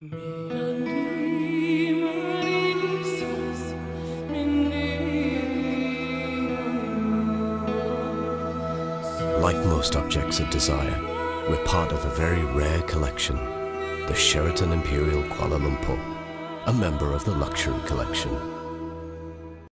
Like most objects of desire, we're part of a very rare collection, the Sheraton Imperial Kuala Lumpur, a member of the Luxury Collection.